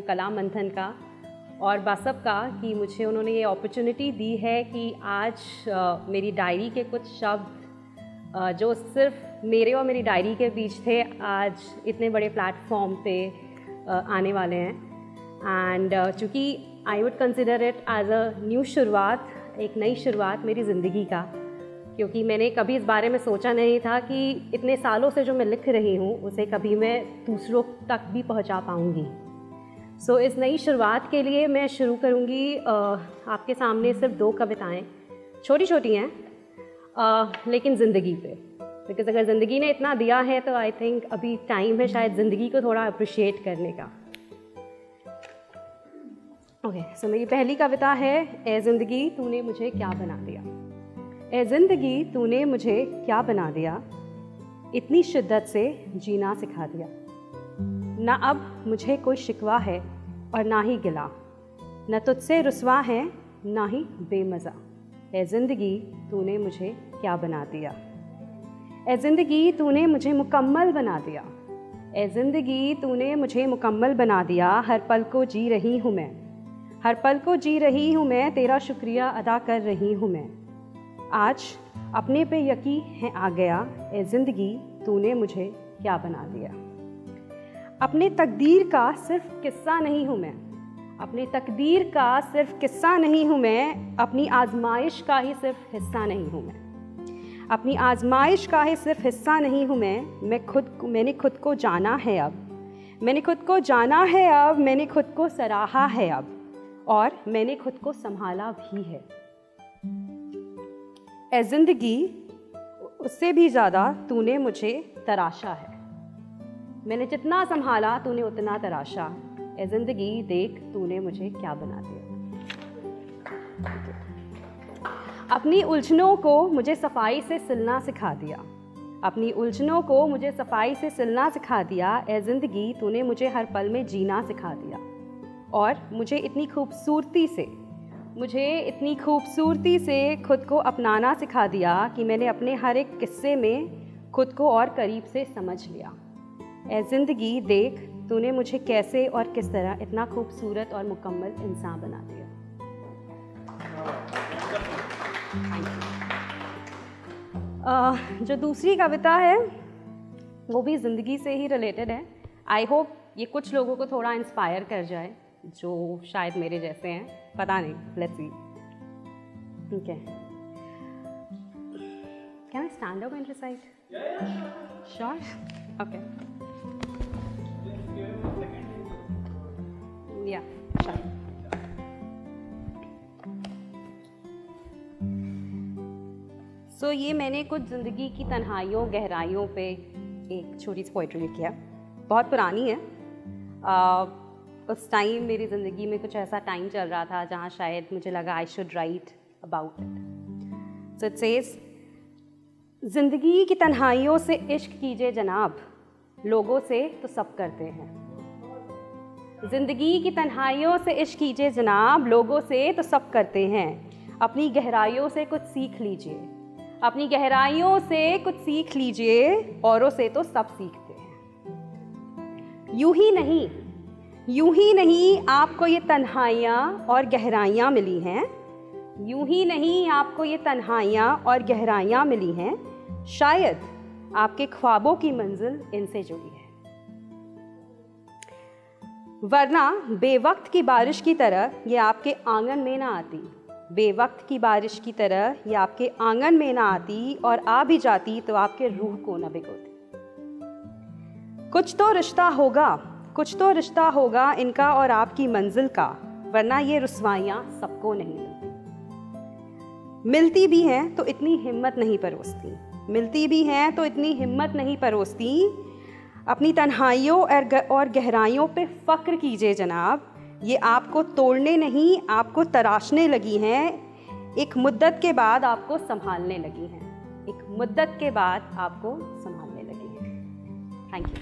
कला मंथन का और बासब का कि मुझे उन्होंने ये अपॉर्चुनिटी दी है कि आज आ, मेरी डायरी के कुछ शब्द आ, जो सिर्फ़ मेरे और मेरी डायरी के बीच थे आज इतने बड़े प्लेटफॉर्म पे आ, आने वाले हैं। एंड चूँकि I would consider it as a new शुरुआत एक नई शुरुआत मेरी ज़िंदगी का क्योंकि मैंने कभी इस बारे में सोचा नहीं था कि इतने सालों से जो मैं लिख रही हूँ उसे कभी मैं दूसरों तक भी पहुँचा पाऊँगी। सो so, इस नई शुरुआत के लिए मैं शुरू करूँगी आपके सामने सिर्फ़ दो कविताएँ। छोटी छोटी हैं लेकिन ज़िंदगी पे। बिकॉज़ अगर ज़िंदगी ने इतना दिया है तो आई थिंक अभी टाइम है शायद ज़िंदगी को थोड़ा अप्रिशिएट करने का। ओके okay, सो so मेरी पहली कविता है ए ज़िंदगी तूने मुझे क्या बना दिया? ए ज़िंदगी तूने मुझे क्या बना दिया? इतनी शिद्दत से जीना सिखा दिया। ना अब मुझे कोई शिकवा है और ना ही गिला। न तुझसे रुसवा है, ना ही बेमज़ा। ए ज़िंदगी तूने मुझे क्या बना दिया? ए ज़िंदगी तूने मुझे मुकम्मल बना दिया। ए ज़िंदगी तूने मुझे मुकम्मल बना दिया। हर पल को जी रही हूँ मैं। हर पल को जी रही हूँ मैं, तेरा शुक्रिया अदा कर रही हूँ मैं। आज अपने पे यकीन है आ गया ए ज़िंदगी तूने मुझे क्या बना दिया? अपने तकदीर का सिर्फ़ किस्सा नहीं हूँ मैं। अपने तकदीर का सिर्फ़ किस्सा नहीं हूँ मैं, अपनी आजमाइश का ही सिर्फ़ हिस्सा नहीं हूँ मैं। अपनी आजमाइश का ही सिर्फ़ हिस्सा नहीं हूँ मैं मैं खुद मैंने खुद को जाना है अब। मैंने खुद को जाना है अब, मैंने खुद को सराहा है अब, और मैंने खुद को संभाला भी है। ए ज़िंदगी, उससे भी ज़्यादा तूने मुझे तराशा है। मैंने जितना संभाला, तूने उतना तराशा। ए ज़िंदगी, देख तूने मुझे क्या बना दिया। अपनी उलझनों को मुझे सफ़ाई से सिलना सिखा दिया। अपनी उलझनों को मुझे सफ़ाई से सिलना सिखा दिया। ए ज़िंदगी, तूने मुझे हर पल में जीना सिखा दिया। और मुझे इतनी खूबसूरती से, मुझे इतनी खूबसूरती से खुद को अपनाना सिखा दिया कि मैंने अपने हर एक किस्से में खुद को और करीब से समझ लिया। ए ज़िंदगी देख तूने मुझे कैसे और किस तरह इतना खूबसूरत और मुकम्मल इंसान बना दिया। Uh, जो दूसरी कविता है वो भी ज़िंदगी से ही रिलेटेड है। आई होप ये कुछ लोगों को थोड़ा इंस्पायर कर जाए जो शायद मेरे जैसे हैं। पता नहीं लेट्स सी ठीक है। Can I stand up and recite sure okay Yeah, sure. So so, ये मैंने कुछ ज़िंदगी की तन्हाइयों गहराइयों पे एक छोटी सी पोइट्री लिखी है। बहुत पुरानी है। uh, उस टाइम मेरी ज़िंदगी में कुछ ऐसा टाइम चल रहा था जहाँ शायद मुझे लगा I should write about it so it says ज़िंदगी की तन्हाइयों से इश्क कीजिए जनाब। लोगों से तो सब करते हैं। ज़िंदगी की तन्हाइयों से इश्क कीजिए जनाब। लोगों से तो सब करते हैं। अपनी गहराइयों से कुछ सीख लीजिए। अपनी गहराइयों से कुछ सीख लीजिए। औरों से तो सब सीखते हैं। यूँ ही नहीं। यूँ ही नहीं आपको ये तन्हाइयाँ और गहराइयाँ मिली हैं। यूँ ही नहीं आपको ये तन्हाइयाँ और गहराइयाँ मिली हैं, शायद आपके ख्वाबों की मंजिल इनसे जुड़ी है। वरना बेवक्त की बारिश की तरह ये आपके आँगन में ना आती। बेवक्त की बारिश की तरह ये आपके आँगन में ना आती और आ भी जाती तो आपके रूह को न भिगोती कुछ तो रिश्ता होगा, कुछ तो रिश्ता होगा इनका और आपकी मंजिल का, वरना ये रसवाइयाँ सबको नहीं। मिलती भी हैं तो इतनी हिम्मत नहीं परोसती। मिलती भी हैं तो इतनी हिम्मत नहीं परोसती। अपनी तन्हाइयों और गहराइयों पे फ़क्र कीजिए जनाब। ये आपको तोड़ने नहीं, आपको तराशने लगी हैं। एक मुद्दत के बाद आपको संभालने लगी हैं। एक मुद्दत के बाद आपको संभालने लगी हैं। Thank you